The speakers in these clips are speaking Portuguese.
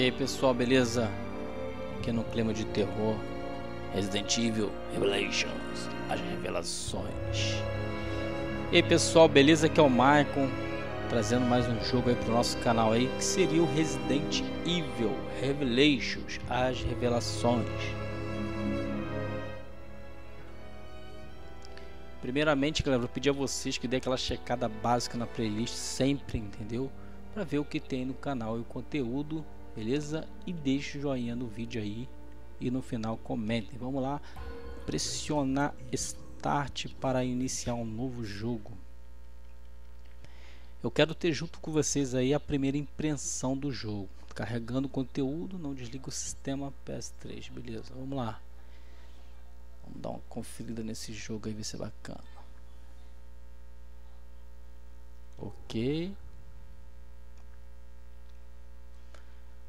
E aí pessoal, beleza? Aqui no clima de terror, Resident Evil Revelations, as revelações. E aí pessoal, beleza? Aqui é o Maicon, trazendo mais um jogo aí pro nosso canal aí, que seria o Resident Evil Revelations, as revelações. Primeiramente, galera, vou pedir a vocês que dê aquela checada básica na playlist sempre, entendeu? Para ver o que tem no canal e o conteúdo beleza? E deixe o joinha no vídeo aí e no final comentem. Vamos lá, pressionar Start para iniciar um novo jogo. Eu quero ter junto com vocês aí a primeira impressão do jogo. Carregando conteúdo, não desliga o sistema PS3, beleza? Vamos lá. Vamos dar uma conferida nesse jogo aí, ver se é bacana. Ok.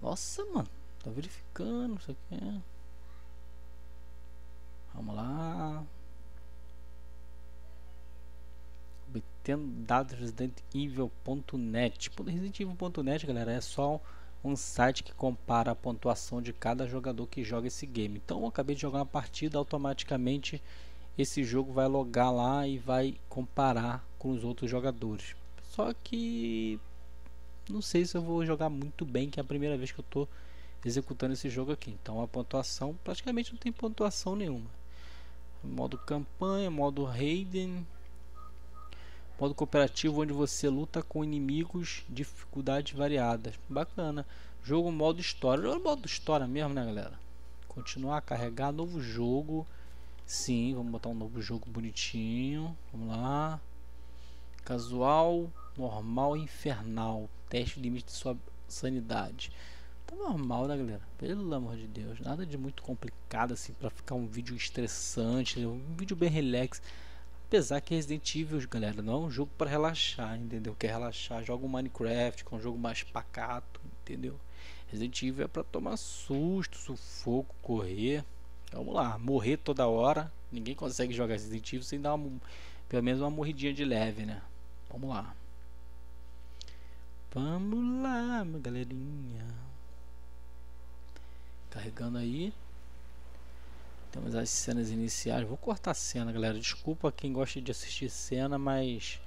Nossa, mano. Tá verificando isso aqui. Vamos lá. Obtendo dados Resident Evil.net. Tipo, Resident Evil.net, galera, é só um site que compara a pontuação de cada jogador que joga esse game. Então, eu acabei de jogar uma partida, automaticamente esse jogo vai logar lá e vai comparar com os outros jogadores. Só que não sei se eu vou jogar muito bem, que é a primeira vez que eu estou executando esse jogo aqui. Então a pontuação praticamente não tem pontuação nenhuma. Modo campanha, modo Raiden, modo cooperativo onde você luta com inimigos, dificuldades variadas. Bacana. Jogo modo história. É modo história mesmo, né, galera? Continuar a carregar novo jogo. Sim, vamos botar um novo jogo bonitinho. Vamos lá. Casual, normal infernal. Teste limite de sua sanidade. Tá normal, né, galera? Pelo amor de Deus. Nada de muito complicado assim para ficar um vídeo estressante. Um vídeo bem relax. Apesar que Resident Evil, galera, não é um jogo para relaxar, entendeu? Quer relaxar, joga um Minecraft, que é um jogo mais pacato, entendeu? Resident Evil é para tomar susto, sufoco, correr. Vamos lá, morrer toda hora. Ninguém consegue jogar Resident Evil sem dar uma, pelo menos uma morridinha de leve, né? Vamos lá. Vamos lá, minha galerinha. Carregando aí. Temos as cenas iniciais. Vou cortar a cena, galera. Desculpa quem gosta de assistir cena, mas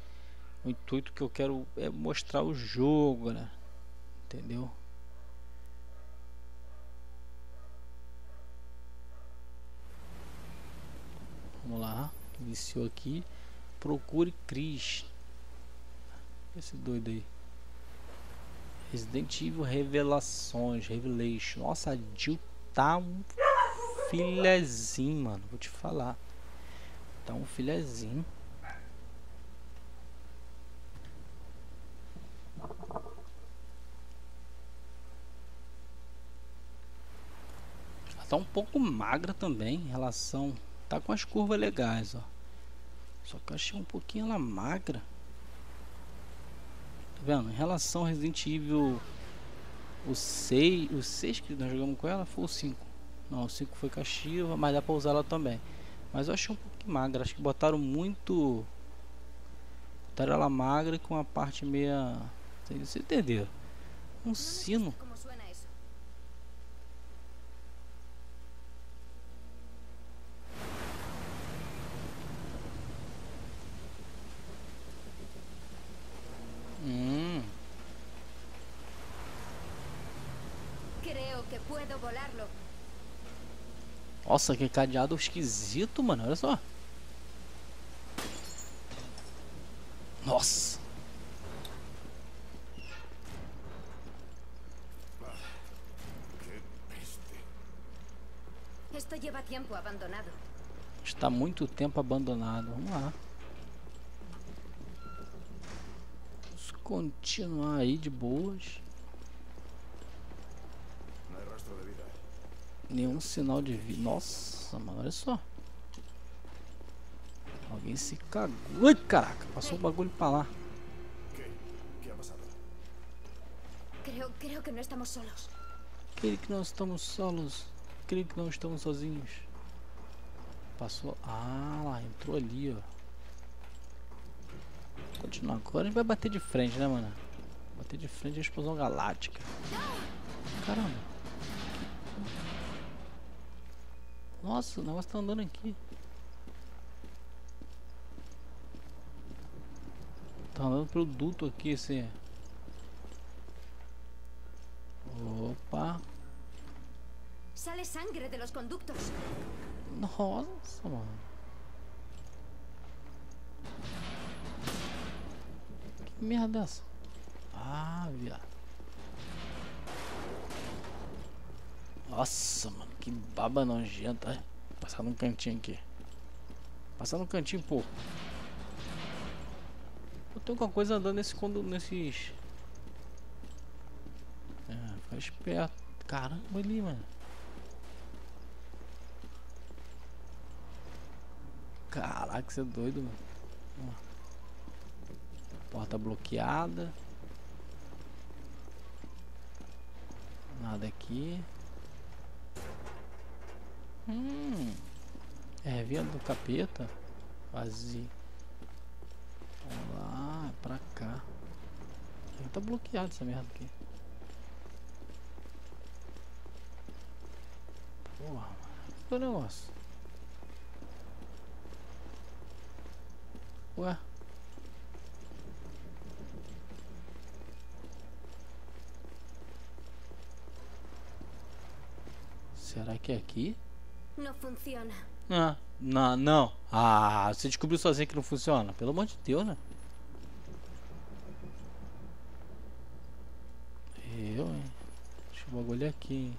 o intuito que eu quero é mostrar o jogo, galera. Entendeu? Vamos lá. Iniciou aqui. Procure Cris. Esse doido aí. Resident Evil Revelações, Revelation. Nossa, a Jill tá um filezinho, mano. Vou te falar. Tá um filezinho. Ela tá um pouco magra também em relação. Tá com as curvas legais, ó. Só que eu achei um pouquinho ela magra. Tá vendo? Em relação ao Resident Evil o 6, o 6 que nós jogamos com ela foi o 5. Não, o 5 foi cachiva, mas dá pra usar ela também. Mas eu achei um pouco magra, acho que botaram muito botaram ela magra com a parte meia, vocês entenderam? Um sino. Nossa, que cadeado esquisito, mano. Olha só. Nossa. Está muito tempo abandonado. Vamos lá. Vamos continuar aí de boas. Nenhum sinal de vida. Nossa, mano, olha só. Alguém se cagou. Ai, caraca, passou o bagulho pra lá. Creo, creo que não estamos solos. Creio que não estamos solos. Creio que não estamos sozinhos. Passou. Ah, lá, entrou ali, ó. Continuar agora a gente vai bater de frente, né, mano? Bater de frente a explosão galáctica. caramba. Nossa, o negócio tá andando aqui. Tá andando pelo duto aqui esse. Opa. Sale sangre de los conductos. Nossa, mano. Que merda é essa? Ah, viado. Nossa, mano, que baba nojenta. Vou passar num cantinho aqui. Passar num cantinho, pô. Eu tenho alguma coisa andando nesse quando nesses. É, fica esperto. Caramba ali, mano. Caraca, você é doido, mano. Porta bloqueada. Nada aqui. Hum. É, do capeta. Vazio. Vamos lá, é pra cá. Tá bloqueado essa merda aqui. Porra, mano. Que negócio? Ué? Será que é aqui? No funciona. Ah, não, não. Ah, você descobriu sozinho que não funciona? Pelo amor de Deus, né? Eu, hein? Deixa o bagulho aqui, hein?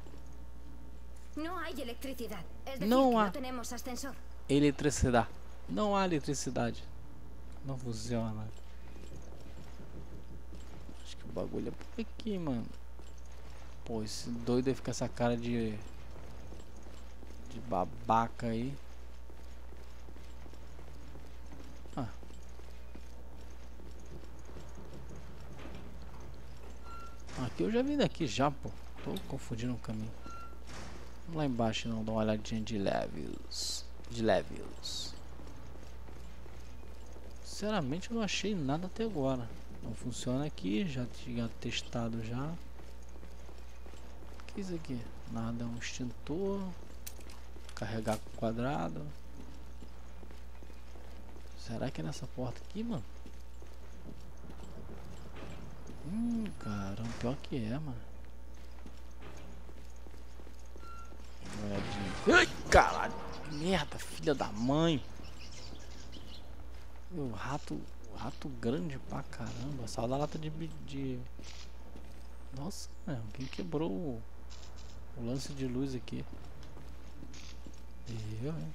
No que ha- no tenemos ascensor. Eletricidade. Não há eletricidade. Não funciona. Acho que o bagulho é por aqui, mano. Pô, esse doido aí fica essa cara de. De babaca aí. Ah. Aqui eu já vim daqui já, pô. Tô confundindo o caminho. Lá embaixo não, dar uma olhadinha de levels. De levels. Sinceramente eu não achei nada até agora. Não funciona aqui, já tinha testado já. O que é isso aqui? Nada, é um extintor. Carregar com quadrado. Será que é nessa porta aqui, mano? Hum, caramba, pior que é, mano. Ai, caralho, merda, filha da mãe. O rato, rato grande pra caramba. Saiu da lata de, de... Nossa, mano, quem quebrou o, o lance de luz aqui? Eu, hein?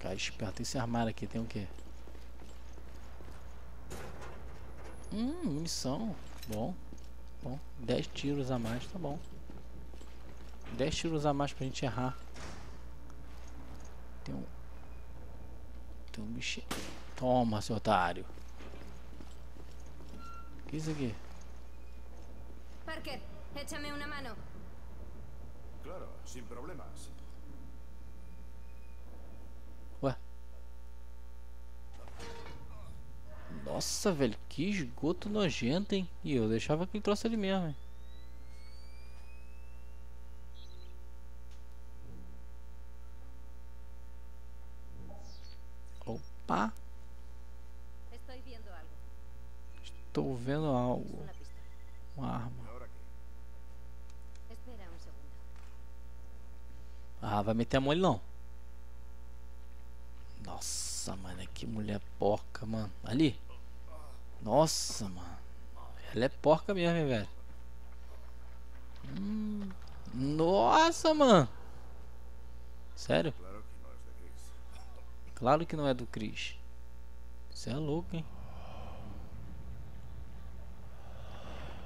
Cara esperto, esse armário aqui tem o quê? Hum, munição. Bom. Bom. 10 tiros a mais, tá bom. 10 tiros a mais pra gente errar. Tem um. Tem um bichinho. Toma, seu otário. O que é isso aqui? Parker, échame una mano. Claro, sin problemas. Ué. Nossa, velho, que esgoto nojento, hein? E eu deixava aquele troço ali mesmo, hein? Algo. estou vendo algo. Uma arma. Ah, vai meter a mão ali não. Nossa, mano, que mulher porca, mano. Ali. Nossa, mano. Ela é porca mesmo, hein, velho. Hum, nossa, mano. Sério? Claro que não é do Chris. Você é louco, hein?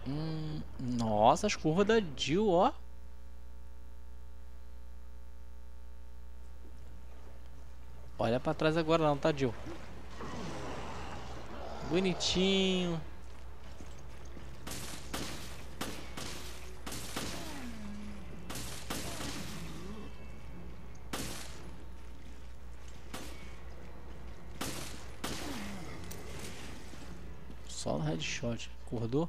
Hum, nossa, as curvas da Jill, ó. Olha pra trás agora não, tá, Jill? Bonitinho. Só no headshot. Acordou?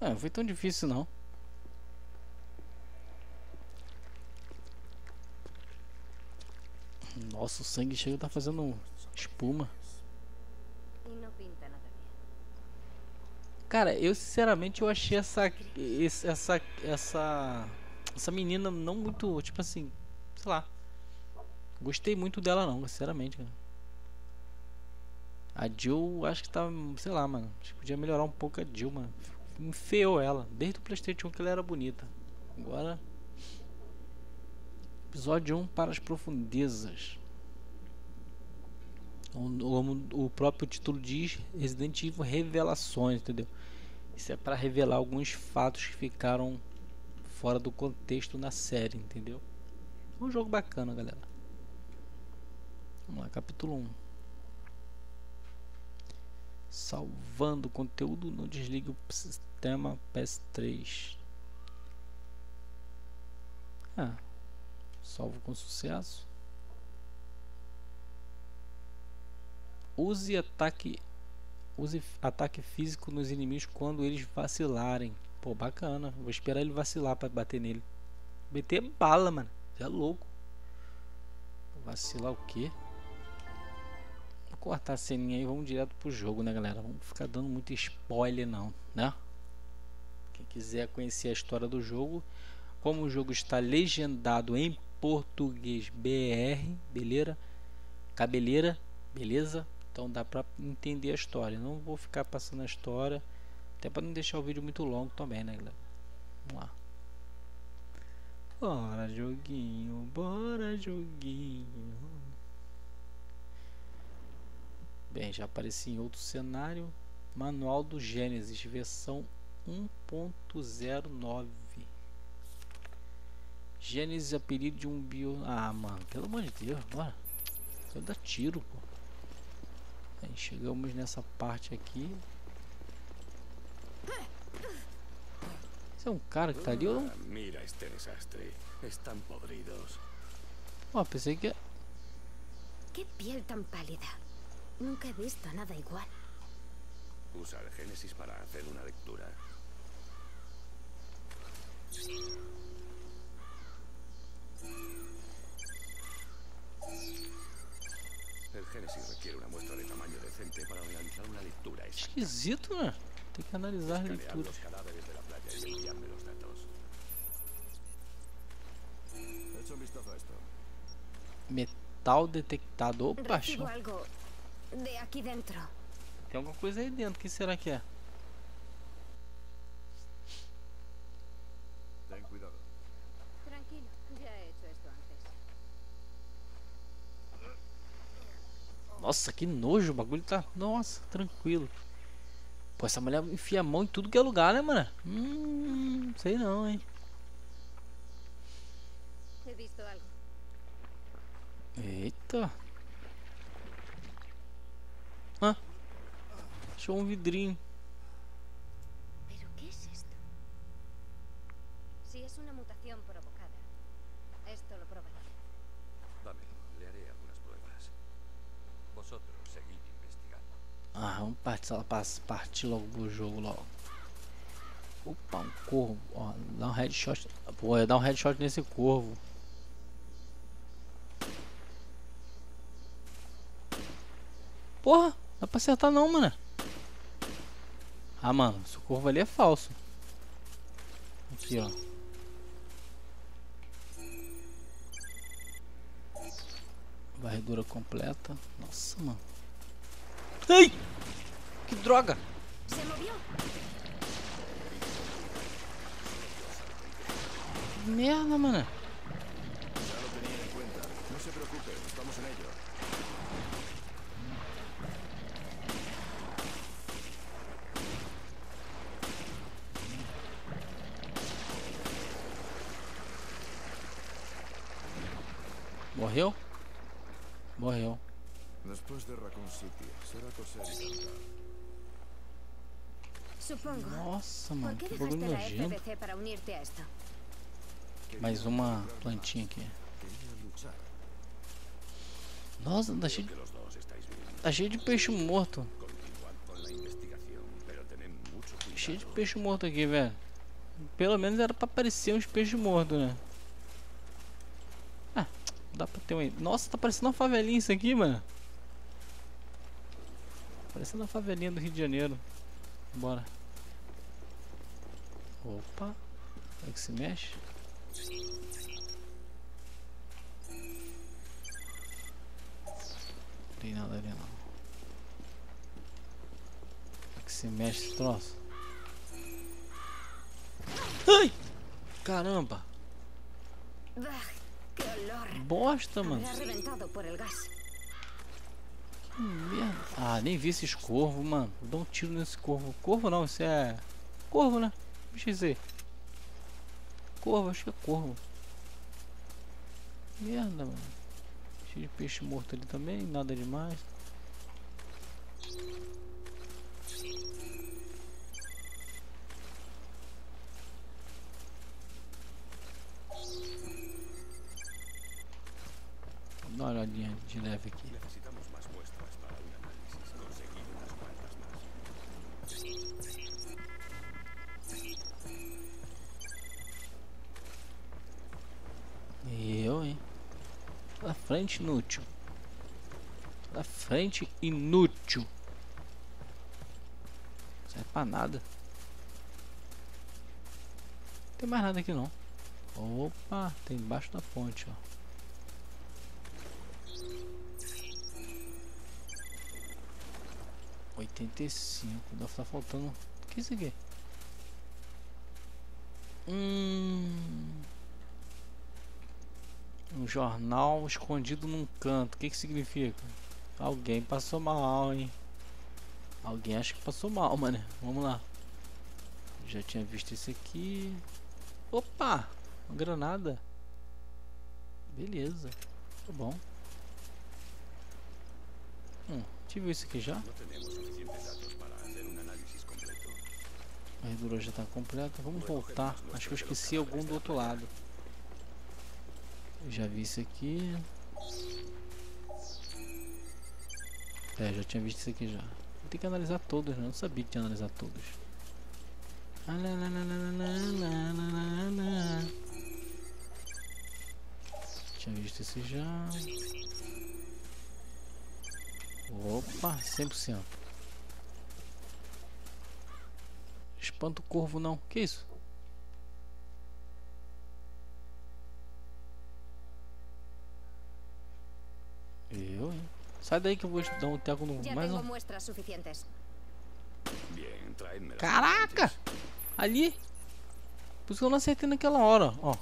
É, não foi tão difícil não. Nossa, o sangue chega tá fazendo espuma. Cara, eu sinceramente eu achei essa essa essa essa menina não muito, tipo assim, sei lá. Gostei muito dela não, sinceramente, cara. A Jill, acho que tá, sei lá, mano. Acho que podia melhorar um pouco a Jill, mano. Enfeou ela. Desde o PlayStation 1 que ela era bonita. Agora Episódio 1 para as profundezas. Como o próprio título diz, Resident Evil Revelações, entendeu? Isso é para revelar alguns fatos que ficaram fora do contexto na série, entendeu? Um jogo bacana, galera. Vamos lá, capítulo 1. Salvando conteúdo, não desligue o sistema PS3. Ah, salvo com sucesso. Use ataque use ataque físico nos inimigos quando eles vacilarem. Pô, bacana. Vou esperar ele vacilar para bater nele. Meter bala, mano. É louco. Vacilar o quê? Cortar a ceninha aí vamos direto pro jogo, né, galera? Vamos ficar dando muito spoiler não, né? Quem quiser conhecer a história do jogo, como o jogo está legendado em português BR, beleza? Cabeleira, beleza? Então dá pra entender a história. Não vou ficar passando a história, até para não deixar o vídeo muito longo também, né, galera? Vamos lá. Bora joguinho, bora joguinho. Bem, já apareci em outro cenário. Manual do Gênesis, versão 1.09. Gênesis, apelido de um bio. Ah, mano, pelo amor de Deus, bora. Só dá tiro, pô. Aí chegamos nessa parte aqui. Esse é um cara que tá ali ou não? Mira este desastre. Están podridos. Oh, pensei que... Qué piel tan pálida. Nunca he visto nada igual. Usa el Génesis para hacer una lectura. El Génesis requiere una muestra de tamaño decente para realizar una lectura exacta. Esquisito, né? Tem que analisar a Escanear leitura. los cadáveres de la playa y enviarme los datos. Echa un vistazo a esto. Metal detectado. Opa, Recibo algo de aquí dentro. Tem alguma coisa aí dentro. O que será que é? Ten cuidado. Tranquilo, ya he hecho esto antes. Nossa, que nojo. O bagulho tá... Nossa, tranquilo. Pô, essa mulher enfia a mão em tudo que é lugar, né, mano? Hum, sei não, hein. He visto algo. Eita. Vosotros seguid investigando. Ah, vamos partir, partir logo pro jogo logo. Opa, um corvo. Ó, dá um headshot. Pô, ia dar um headshot nesse corvo. Porra, não dá pra acertar não, mano. Ah, mano, esse corvo ali é falso. Aqui, ó. Varredura completa. Nossa, mano. Ai! Que droga! Merda, mano. Morreu? Morreu. Después de Raccoon City, será. Supongo. Nossa, ¿Por mano, que bagulho nojento. Mais uma plantinha aqui. Nossa, tá cheio, bien. tá cheio de peixe morto. Investigación. cheio de peixe morto aqui, velho. Pelo menos era pra aparecer uns peixes mortos, né? Dá pra ter uma... Nossa, tá parecendo uma favelinha isso aqui, mano. Parecendo uma favelinha do Rio de Janeiro. Bora. Opa. É que se mexe? Não tem nada ali não. É que se mexe esse troço? Ai! Caramba! Bosta, mano. Que merda. Ah, nem vi esses corvos, mano. Vou dar um tiro nesse corvo. Corvo não, isso é. Corvo, né? Deixa eu dizer. Corvo, acho que é corvo. Merda, mano. Cheio de peixe morto ali também, nada demais. Unas cuantas más. Eu, hein? Da frente, inútil. Da frente, inútil. Não serve pra nada. Não tem mais nada aqui não. Opa, tem embaixo da ponte, ó. Oitenta e cinco. Deve estar faltando. O que é isso aqui? Hum. Um jornal escondido num canto. O que que significa? Alguém passou mal, hein? Alguém acha que passou mal, mano. Vamos lá. Já tinha visto isso aqui. Opa! Uma granada. Beleza. Tá bom. Hum, Tive isso aqui já. A verdura já está completa. Vamos voltar. Acho que eu esqueci algum do outro lado. Já vi isso aqui. É, já tinha visto isso aqui já. Tem que analisar todos, né? Não sabia que tinha que analisar todos. Tinha visto isso já. Opa, 100%. Espanta o corvo não. Que isso? Eu, hein? Sai daí que eu vou dar um teco no mais um. Caraca! Ali! Por isso que eu não acertei naquela hora, ó.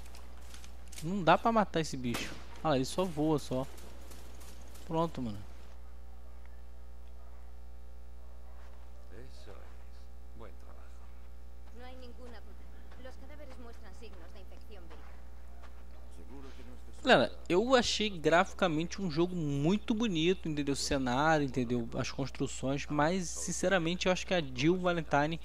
Não dá pra matar esse bicho. Ah, ele só voa só. Pronto, mano. Galera, eu achei graficamente um jogo muito bonito, entendeu? O cenário, entendeu? As construções, mas sinceramente eu acho que a Jill Valentine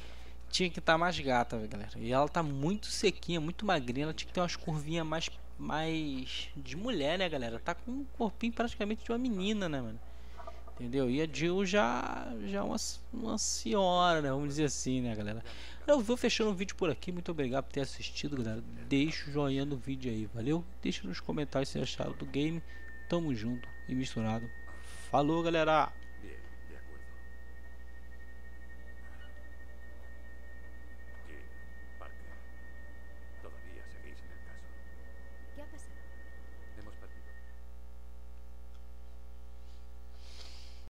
tinha que estar mais gata, galera. E ela tá muito sequinha, muito magrinha, ela tinha que ter umas curvinhas mais mais de mulher, né, galera? Tá com um corpinho praticamente de uma menina, né, mano? Entendeu? E a Jill já já é uma, uma senhora, né? Vamos dizer assim, né, galera? Eu vou fechando o vídeo por aqui. Muito obrigado por ter assistido, galera. Deixa o joinha no vídeo aí, valeu? Deixa nos comentários se acharam do game. Tamo junto e misturado. Falou, galera!